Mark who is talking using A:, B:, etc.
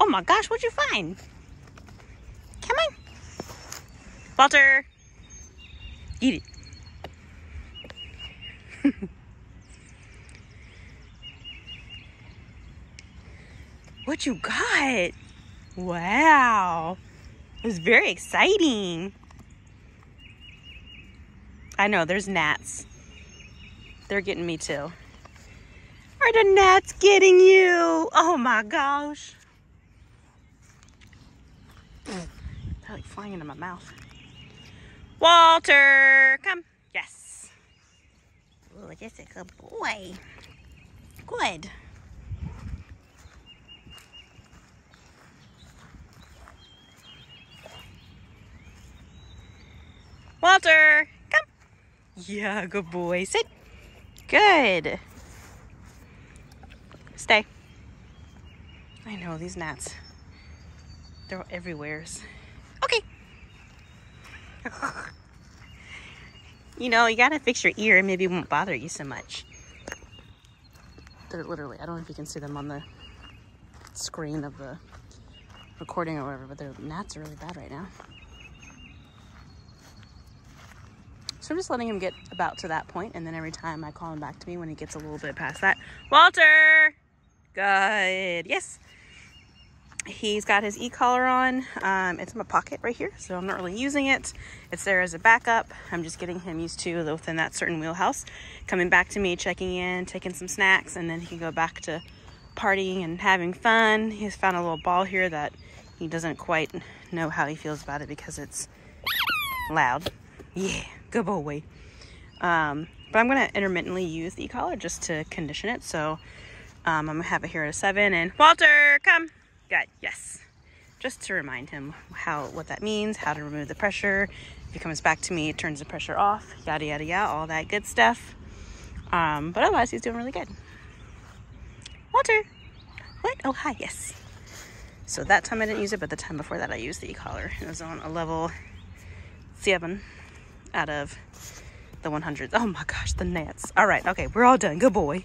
A: Oh my gosh, what'd you find? Come on. Walter. Eat it. what you got? Wow. It was very exciting. I know, there's gnats. They're getting me too. Are the gnats getting you? Oh my gosh. They're like flying into my mouth. Walter, come. Yes. Oh, that's a good boy. Good. Walter, come. Yeah, good boy. Sit. Good. Stay. I know, these gnats. They're everywhere. You know, you gotta fix your ear and maybe it won't bother you so much. They're literally, I don't know if you can see them on the screen of the recording or whatever, but their gnats are really bad right now. So I'm just letting him get about to that point, and then every time I call him back to me when he gets a little bit past that. Walter! Good. Yes. He's got his e-collar on. Um, it's in my pocket right here, so I'm not really using it. It's there as a backup. I'm just getting him used to within that certain wheelhouse. Coming back to me, checking in, taking some snacks, and then he can go back to partying and having fun. He's found a little ball here that he doesn't quite know how he feels about it because it's loud. Yeah, good boy. Um, but I'm to intermittently use the e-collar just to condition it. So um, I'm to have it here at a 7. And Walter, come. Good, yes. Just to remind him how what that means, how to remove the pressure. If he comes back to me, it turns the pressure off, yada, yada, yada, all that good stuff. Um, but otherwise, he's doing really good. Walter, what? Oh, hi, yes. So that time I didn't use it, but the time before that I used the e-collar. It was on a level 7 out of the 100s. Oh my gosh, the gnats. All right, okay, we're all done. Good boy.